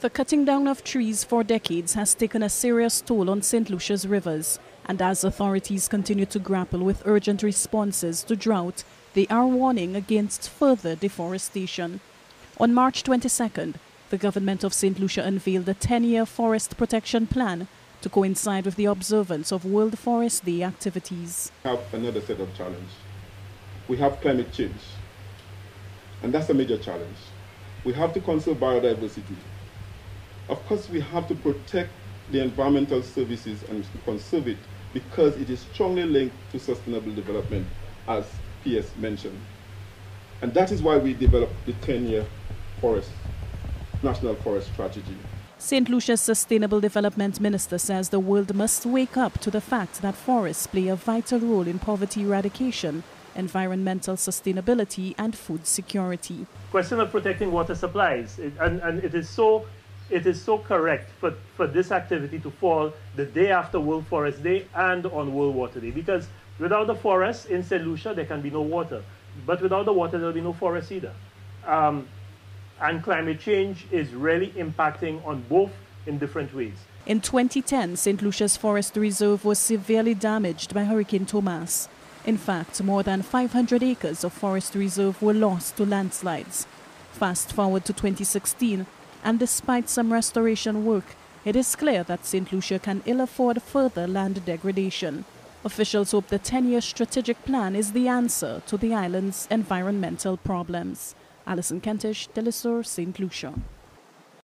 The cutting down of trees for decades has taken a serious toll on St. Lucia's rivers, and as authorities continue to grapple with urgent responses to drought, they are warning against further deforestation. On March 22nd, the government of St. Lucia unveiled a 10-year forest protection plan to coincide with the observance of World Forest Day activities. We have another set of challenges. We have climate change, and that's a major challenge. We have to conserve biodiversity. Of course, we have to protect the environmental services and conserve it because it is strongly linked to sustainable development, as PS mentioned. And that is why we developed the 10-year forest, national forest strategy. St. Lucia's Sustainable Development Minister says the world must wake up to the fact that forests play a vital role in poverty eradication, environmental sustainability and food security. Question of protecting water supplies, it, and, and it is so it is so correct for, for this activity to fall the day after World Forest Day and on World Water Day because without the forest in St. Lucia, there can be no water. But without the water, there will be no forest either. Um, and climate change is really impacting on both in different ways. In 2010, St. Lucia's Forest Reserve was severely damaged by Hurricane Tomas. In fact, more than 500 acres of forest reserve were lost to landslides. Fast forward to 2016, and despite some restoration work, it is clear that St. Lucia can ill afford further land degradation. Officials hope the 10-year strategic plan is the answer to the island's environmental problems. Alison Kentish, Telesur, St. Lucia.